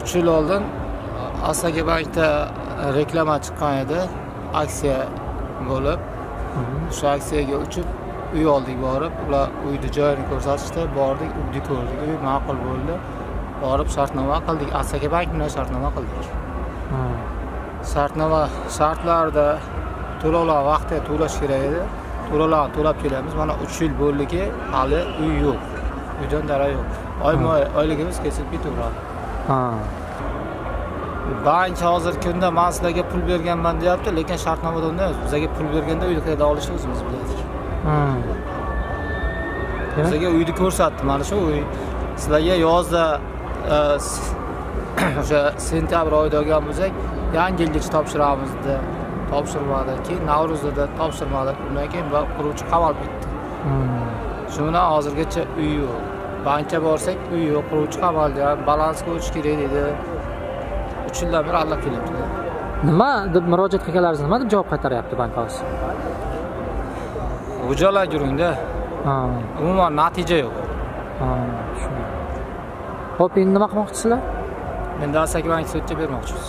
uch yil oldin asaka bankda reklama chiqqan edi. Aksiya bo'lib o'sha aksiyaga uchib uy oldik borib. Ular uyni joyini ko'rsatishdi bordik uyni ko'rdik uy ma'qul bo'ldi. Borib shartnoma qildik. Asaka bank bilan shartnoma qildik. Shartnoma shartlarda to'lovlar vaqtida to'lash kerak edi. To'lovlarni to'lab kelamiz. Mana uch yil bo'ldiki hali uy yo'q. Uydan darak yo'q. Oyma oy oyligimiz kesib ketaveradi bank hozirgi kunda man sizlarga pul berganman deyapti lekin shartnomada unday emas bizlarga pul berganda uyni qayerdan olishni o'zimiz biladik bizlarga uyni ko'rsatdi mana shu uy. Sizlarga yozda e, o'sha sentyabr oyida olgan bo'lsak yangi yilgacha topshiramiz dedi. Topshirmadi keyin navro'zda topshirmadi. Undan keyin quruvchi qamalib ketdi. Shu bilan hozirgacha uy yo'q bankka borsak uy yo'q quruvchi qamaldi balansga o'tish kerak dedi. Uch yildan beri aldab kelyaptida nima deb murojaat qilganlaringiz nima deb javob qaytaryapti bank hozir g'ujalar yuringda ha. Umuman natija yo'q. Ho'p endi nima qilmoqchisizlar? Endi asaka bank sudga bermoqchimiz